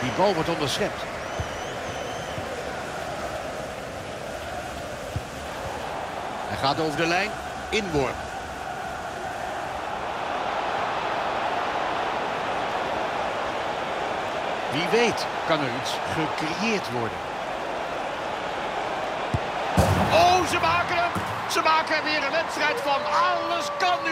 Die bal wordt onderschept. Hij gaat over de lijn. Inworp. Wie weet kan er iets gecreëerd worden. Oh, ze maken hem! Ze maken weer een wedstrijd van. Alles kan.